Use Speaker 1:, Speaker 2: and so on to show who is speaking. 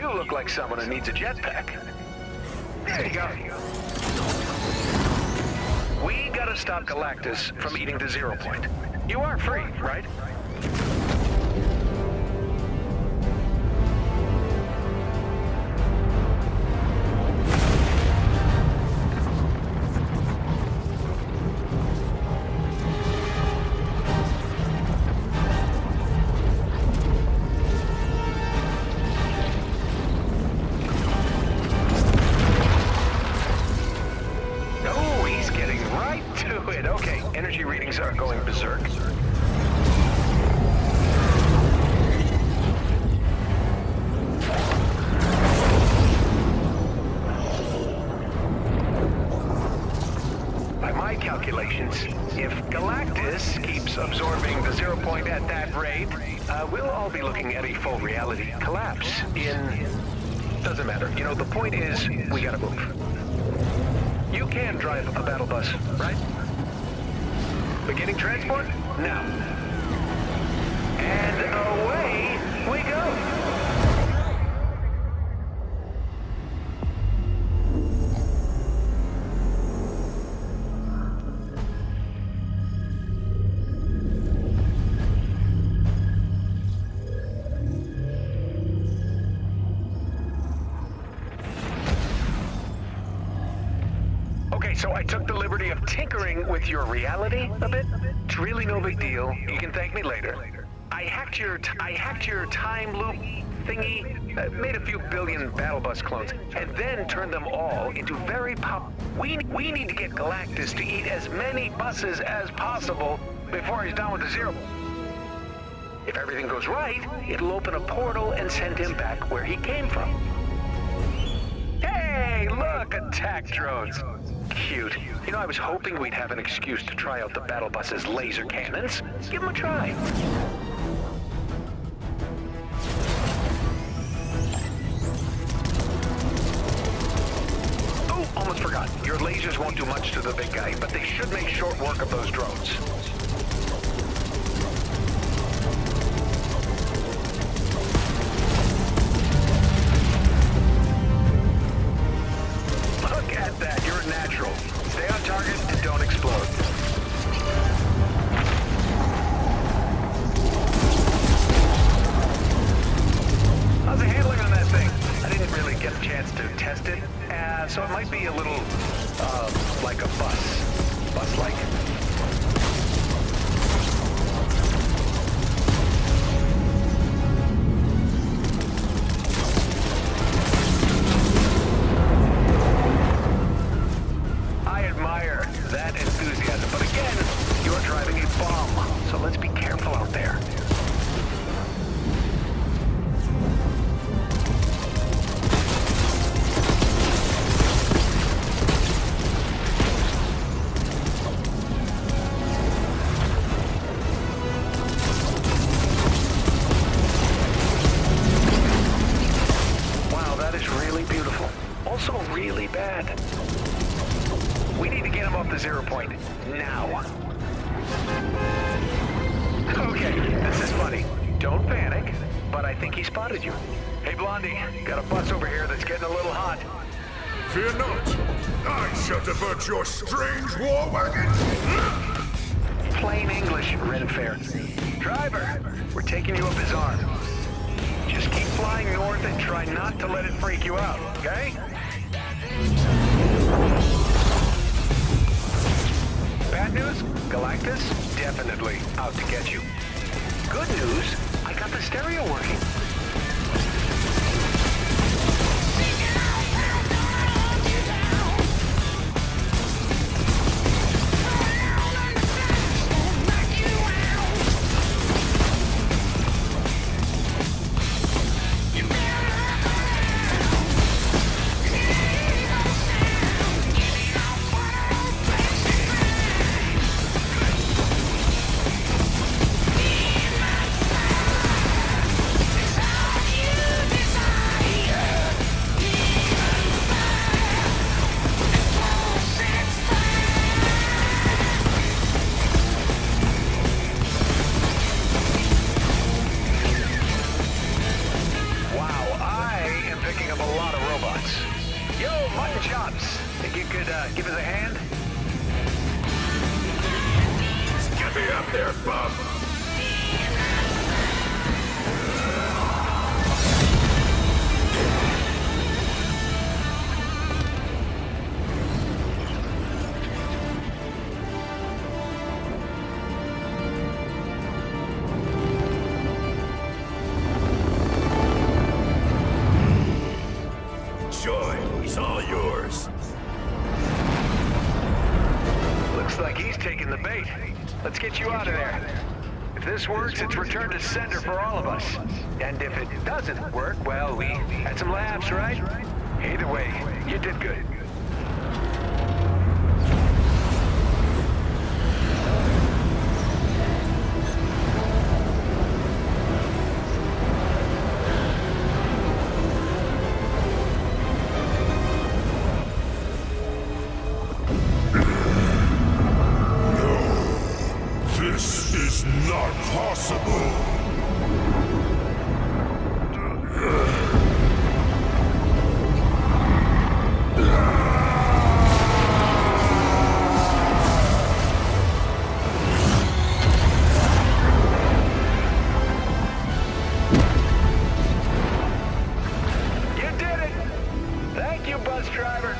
Speaker 1: You look like someone who needs a jetpack. There you go. We gotta stop Galactus from eating the zero point. You are free, right? Move. You can drive a battle bus, right? Beginning transport? Now. So I took the liberty of tinkering with your reality a bit. It's really no big deal. You can thank me later. I hacked your t- I hacked your time loop thingy, uh, made a few billion battle bus clones, and then turned them all into very pop. We we need to get Galactus to eat as many buses as possible before he's down with the zero. If everything goes right, it'll open a portal and send him back where he came from. Hey, look, attack drones. Cute. You know, I was hoping we'd have an excuse to try out the battle bus's laser cannons. Give them a try. Oh, almost forgot. Your lasers won't do much to the big guy, but they should make short work of those drones.
Speaker 2: Fear not. I shall divert your strange war wagon.
Speaker 1: Plain English, Renfair. Driver, we're taking you up his arm. Just keep flying north and try not to let it freak you out, okay? Bad news? Galactus? Definitely out to get you. Good news? I got the stereo working. uh, give us a hand? Get me up there, bub! This works, it's return to sender for all of us. And if it doesn't work, well, we had some laughs, right? Either way, you did good.
Speaker 2: not possible! Thank you, bus driver.